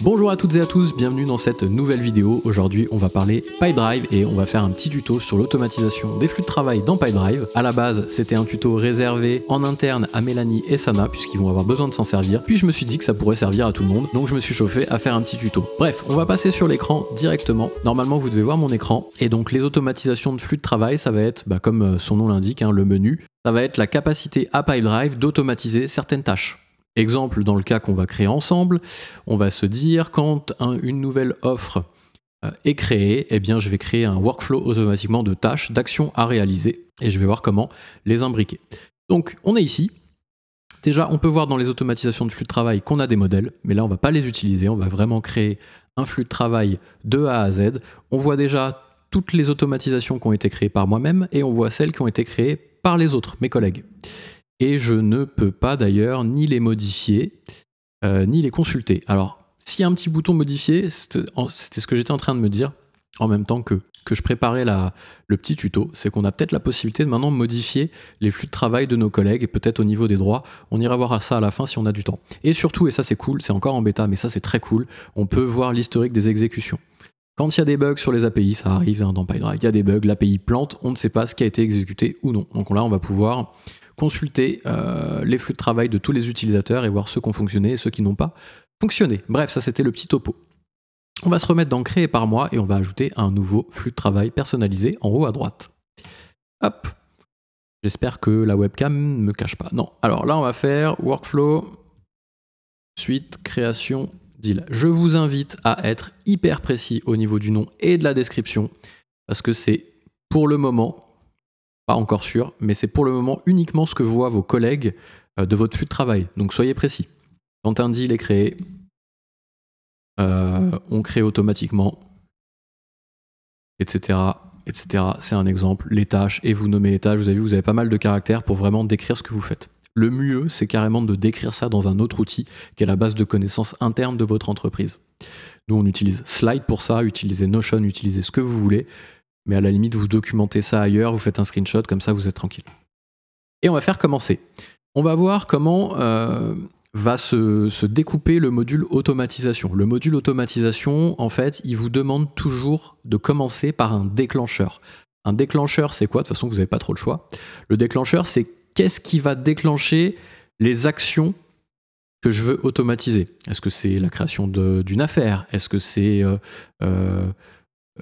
Bonjour à toutes et à tous, bienvenue dans cette nouvelle vidéo. Aujourd'hui, on va parler PipeDrive et on va faire un petit tuto sur l'automatisation des flux de travail dans PipeDrive. À la base, c'était un tuto réservé en interne à Mélanie et Sana puisqu'ils vont avoir besoin de s'en servir. Puis je me suis dit que ça pourrait servir à tout le monde, donc je me suis chauffé à faire un petit tuto. Bref, on va passer sur l'écran directement. Normalement, vous devez voir mon écran et donc les automatisations de flux de travail, ça va être, bah, comme euh, son nom l'indique, hein, le menu. Ça va être la capacité à PipeDrive d'automatiser certaines tâches. Exemple, dans le cas qu'on va créer ensemble, on va se dire quand une nouvelle offre euh, est créée, eh bien je vais créer un workflow automatiquement de tâches, d'actions à réaliser, et je vais voir comment les imbriquer. Donc on est ici. Déjà, on peut voir dans les automatisations de flux de travail qu'on a des modèles, mais là on ne va pas les utiliser, on va vraiment créer un flux de travail de A à Z. On voit déjà toutes les automatisations qui ont été créées par moi-même, et on voit celles qui ont été créées par les autres, mes collègues et je ne peux pas d'ailleurs ni les modifier, euh, ni les consulter. Alors, s'il y a un petit bouton modifier, c'était ce que j'étais en train de me dire en même temps que, que je préparais le petit tuto, c'est qu'on a peut-être la possibilité de maintenant modifier les flux de travail de nos collègues et peut-être au niveau des droits. On ira voir ça à la fin si on a du temps. Et surtout, et ça c'est cool, c'est encore en bêta, mais ça c'est très cool, on peut voir l'historique des exécutions. Quand il y a des bugs sur les API, ça arrive hein, dans PyDrive, il y a des bugs, l'API plante, on ne sait pas ce qui a été exécuté ou non. Donc là, on va pouvoir consulter euh, les flux de travail de tous les utilisateurs et voir ceux qui ont fonctionné et ceux qui n'ont pas fonctionné. Bref, ça c'était le petit topo. On va se remettre dans créer par mois et on va ajouter un nouveau flux de travail personnalisé en haut à droite. Hop. J'espère que la webcam ne me cache pas. Non. Alors là, on va faire workflow, suite, création, deal. Je vous invite à être hyper précis au niveau du nom et de la description parce que c'est pour le moment pas encore sûr, mais c'est pour le moment uniquement ce que voient vos collègues euh, de votre flux de travail. Donc soyez précis. Quand un deal est créé, euh, on crée automatiquement, etc. etc. C'est un exemple. Les tâches, et vous nommez les tâches. Vous avez vu, vous avez pas mal de caractères pour vraiment décrire ce que vous faites. Le mieux, c'est carrément de décrire ça dans un autre outil qui est la base de connaissances internes de votre entreprise. Nous, on utilise Slide pour ça, utilisez Notion, utilisez ce que vous voulez mais à la limite, vous documentez ça ailleurs, vous faites un screenshot, comme ça vous êtes tranquille. Et on va faire commencer. On va voir comment euh, va se, découper le module automatisation. Le module automatisation, en fait, il vous demande toujours de commencer par un déclencheur. Un déclencheur, c'est quoi? De toute façon, vous n'avez pas trop le choix. Le déclencheur, c'est qu'est-ce qui va déclencher les actions que je veux automatiser? Est-ce que c'est la création d'une affaire? Est-ce que c'est euh, euh,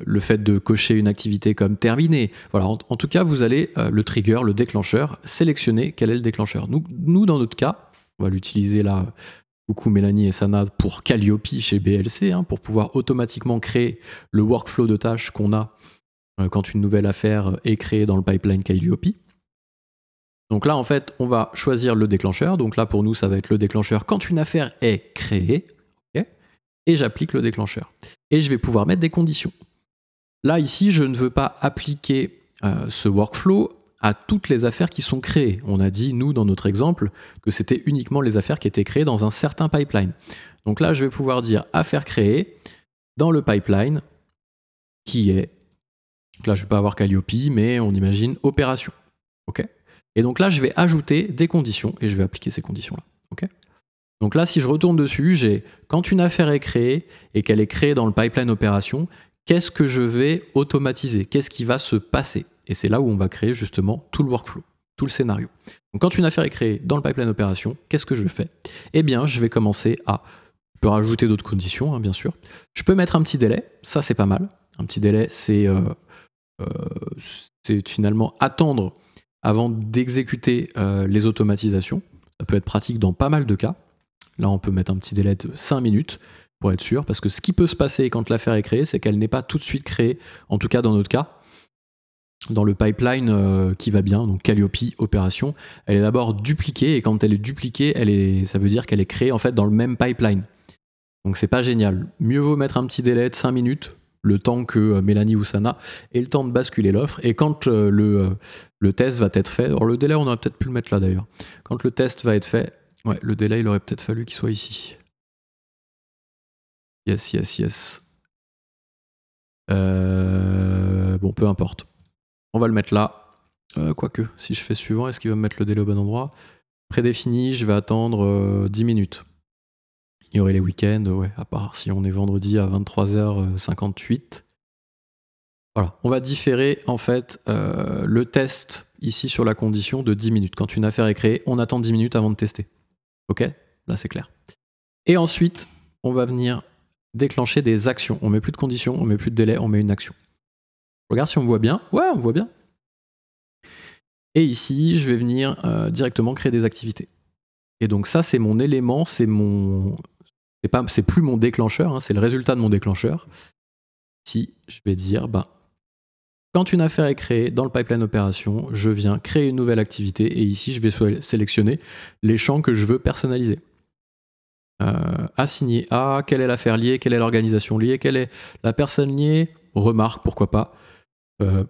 le fait de cocher une activité comme terminée. Voilà, en, tout cas, vous allez euh, le trigger, le déclencheur, sélectionner quel est le déclencheur. Nous, dans notre cas, on va l'utiliser là, beaucoup Mélanie et Sana pour Calliope chez BLC, hein, pour pouvoir automatiquement créer le workflow de tâches qu'on a euh, quand une nouvelle affaire est créée dans le pipeline Calliope. Donc là, en fait, on va choisir le déclencheur. Donc là, pour nous, ça va être le déclencheur quand une affaire est créée. et j'applique le déclencheur. Et je vais pouvoir mettre des conditions. Là, ici, je ne veux pas appliquer euh, ce workflow à toutes les affaires qui sont créées. On a dit, nous, dans notre exemple, que c'était uniquement les affaires qui étaient créées dans un certain pipeline. Donc là, je vais pouvoir dire affaire créée dans le pipeline qui est, donc là, je ne vais pas avoir Calliope, mais on imagine opération. Et donc là, je vais ajouter des conditions et je vais appliquer ces conditions-là. Donc là, si je retourne dessus, j'ai quand une affaire est créée et qu'elle est créée dans le pipeline opération, qu'est-ce que je vais automatiser? Qu'est-ce qui va se passer? Et c'est là où on va créer justement tout le workflow, tout le scénario. Donc quand une affaire est créée dans le pipeline opération, qu'est-ce que je fais? Eh bien, je vais commencer à... Je peux rajouter d'autres conditions, hein, bien sûr. Je peux mettre un petit délai, ça c'est pas mal. Un petit délai, c'est euh, euh, finalement attendre avant d'exécuter euh, les automatisations. Ça peut être pratique dans pas mal de cas. Là, on peut mettre un petit délai de 5 minutes pour être sûr, parce que ce qui peut se passer quand l'affaire est créée, c'est qu'elle n'est pas tout de suite créée, en tout cas dans notre cas, dans le pipeline euh, qui va bien, donc Calliope opération, elle est d'abord dupliquée, et quand elle est dupliquée, elle est, ça veut dire qu'elle est créée en fait dans le même pipeline. Donc c'est pas génial. Mieux vaut mettre un petit délai de 5 minutes, le temps que euh, Mélanie ou Sana ait le temps de basculer l'offre, et quand euh, le, le test va être fait, alors le délai on aurait peut-être pu le mettre là d'ailleurs, quand le test va être fait, ouais, le délai il aurait peut-être fallu qu'il soit ici. Yes, yes, yes. Euh, bon, peu importe. On va le mettre là. Euh, quoique, si je fais suivant, est-ce qu'il va me mettre le délai au bon endroit? Prédéfini, je vais attendre 10 euh, minutes. ignorer les week-ends, ouais, à part si on est vendredi à 23h58. Voilà, on va différer en fait le test ici sur la condition de 10 minutes. Quand une affaire est créée, on attend 10 minutes avant de tester. Ok? Là c'est clair. Et ensuite, on va venir déclencher des actions. On met plus de conditions, on met plus de délai, on met une action. Regarde si on voit bien. Ouais, on voit bien. Et ici, je vais venir euh, directement créer des activités. Et donc ça, c'est mon élément, c'est mon, c'est pas, plus mon déclencheur, hein, c'est le résultat de mon déclencheur. Ici, je vais dire, bah, quand une affaire est créée dans le pipeline opération, je viens créer une nouvelle activité et ici, je vais sélectionner les champs que je veux personnaliser. Euh, assigner à, quelle est l'affaire liée, quelle est l'organisation liée, quelle est la personne liée, remarque, pourquoi pas. Euh,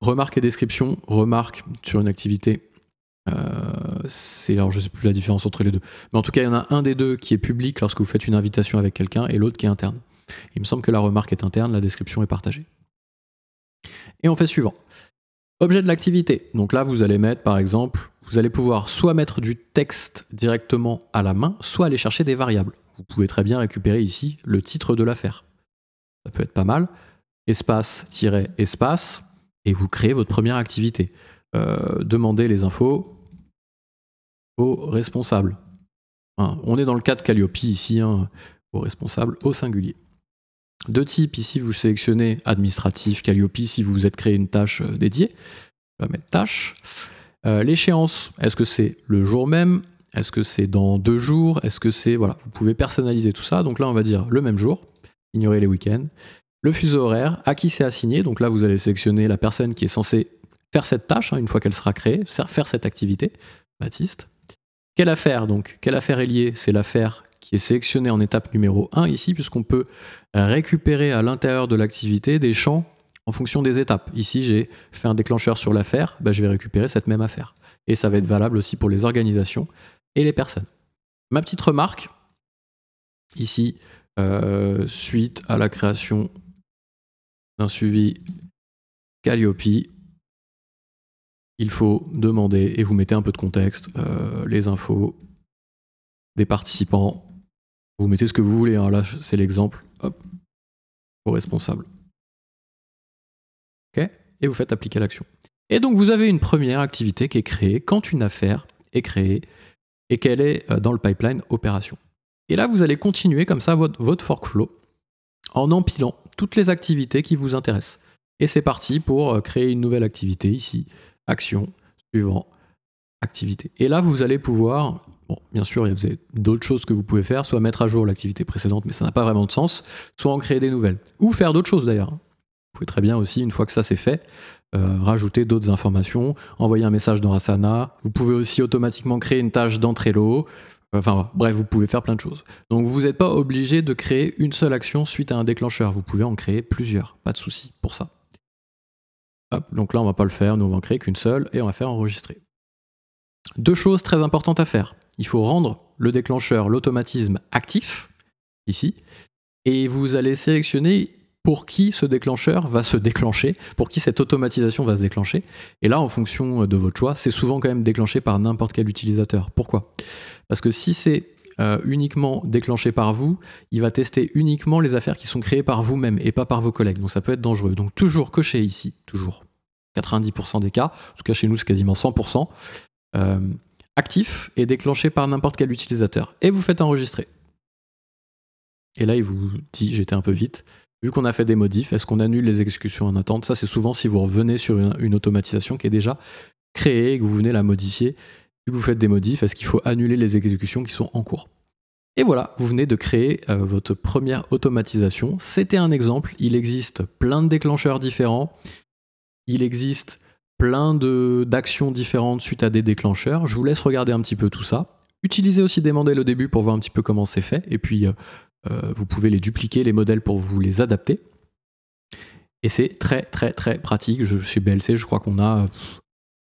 remarque et description, remarque sur une activité. Euh, c'est alors je sais plus la différence entre les deux, mais en tout cas il y en a un des deux qui est public lorsque vous faites une invitation avec quelqu'un et l'autre qui est interne. Il me semble que la remarque est interne, la description est partagée. Et on fait suivant. Objet de l'activité. Donc là vous allez mettre par exemple, vous allez pouvoir soit mettre du texte directement à la main, soit aller chercher des variables. Vous pouvez très bien récupérer ici le titre de l'affaire. Ça peut être pas mal. Espace-espace, et vous créez votre première activité. Euh, demandez les infos aux responsables. Hein, on est dans le cas de Calliope ici, hein, aux responsables au singulier. De type, ici vous sélectionnez administratif, Calliope si vous vous êtes créé une tâche euh, dédiée. On va mettre tâche. Euh, l'échéance, est-ce que c'est le jour même? Est-ce que c'est dans deux jours? Est-ce que c'est. Voilà, vous pouvez personnaliser tout ça. Donc là, on va dire le même jour, ignorer les week-ends le fuseau horaire, à qui c'est assigné? Donc là, vous allez sélectionner la personne qui est censée faire cette tâche, hein, une fois qu'elle sera créée, faire cette activité. Baptiste. Quelle affaire donc? Quelle affaire est liée? C'est l'affaire qui est sélectionnée en étape numéro 1 ici, puisqu'on peut récupérer à l'intérieur de l'activité des champs en fonction des étapes. Ici, j'ai fait un déclencheur sur l'affaire, bah, je vais récupérer cette même affaire. Et ça va être valable aussi pour les organisations et les personnes. Ma petite remarque, ici, euh, suite à la création d'un suivi Calliope, il faut demander, et vous mettez un peu de contexte, euh, les infos des participants. Vous mettez ce que vous voulez, hein. là c'est l'exemple, hop, au responsable. Et vous faites appliquer l'action. Et donc vous avez une première activité qui est créée quand une affaire est créée et qu'elle est euh, dans le pipeline opération. Et là, vous allez continuer comme ça votre, votre workflow en empilant toutes les activités qui vous intéressent. Et c'est parti pour euh, créer une nouvelle activité ici. Action, suivant, activité. Et là, vous allez pouvoir, bon, bien sûr, il y a d'autres choses que vous pouvez faire, soit mettre à jour l'activité précédente, mais ça n'a pas vraiment de sens, soit en créer des nouvelles. Ou faire d'autres choses d'ailleurs. Vous pouvez très bien aussi, une fois que ça c'est fait, euh, rajouter d'autres informations, envoyer un message dans Asana. Vous pouvez aussi automatiquement créer une tâche dans Trello. Enfin bref, vous pouvez faire plein de choses. Donc vous n'êtes pas obligé de créer une seule action suite à un déclencheur. Vous pouvez en créer plusieurs. Pas de souci pour ça. donc là, on va pas le faire. Nous, on va en créer qu'une seule et on va faire enregistrer. Deux choses très importantes à faire. Il faut rendre le déclencheur, l'automatisme actif, ici. Et vous allez sélectionner pour qui ce déclencheur va se déclencher, pour qui cette automatisation va se déclencher. Et là, en fonction de votre choix, c'est souvent quand même déclenché par n'importe quel utilisateur. Pourquoi? Parce que si c'est euh, uniquement déclenché par vous, il va tester uniquement les affaires qui sont créées par vous-même et pas par vos collègues. Donc ça peut être dangereux. Donc toujours cocher ici, toujours. 90% des cas, en tout cas chez nous c'est quasiment 100%, euh, actif et déclenché par n'importe quel utilisateur. Et vous faites enregistrer. Et là il vous dit, j'étais un peu vite, vu qu'on a fait des modifs, est-ce qu'on annule les exécutions en attente? Ça, c'est souvent si vous revenez sur une, automatisation qui est déjà créée et que vous venez la modifier. Vu que vous faites des modifs, est-ce qu'il faut annuler les exécutions qui sont en cours? Et voilà, vous venez de créer euh, votre première automatisation. C'était un exemple. Il existe plein de déclencheurs différents. Il existe plein d'actions différentes suite à des déclencheurs. Je vous laisse regarder un petit peu tout ça. Utilisez aussi des modèles au début pour voir un petit peu comment c'est fait. Et puis, euh, vous pouvez les dupliquer, les modèles, pour vous les adapter. Et c'est très très très pratique. chez BLC, je crois qu'on a,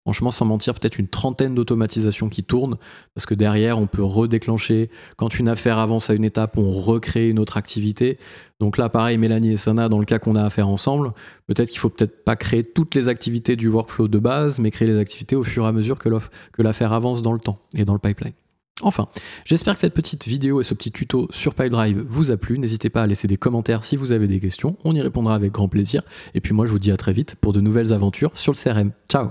franchement, sans mentir, peut-être une trentaine d'automatisations qui tournent, parce que derrière, on peut redéclencher. Quand une affaire avance à une étape, on recrée une autre activité. Donc là, pareil, Mélanie et Sana, dans le cas qu'on a à faire ensemble, peut-être qu'il faut peut-être pas créer toutes les activités du workflow de base, mais créer les activités au fur et à mesure que l'affaire avance dans le temps et dans le pipeline. Enfin, j'espère que cette petite vidéo et ce petit tuto sur PipeDrive vous a plu. N'hésitez pas à laisser des commentaires si vous avez des questions. On y répondra avec grand plaisir. Et puis moi, je vous dis à très vite pour de nouvelles aventures sur le CRM. Ciao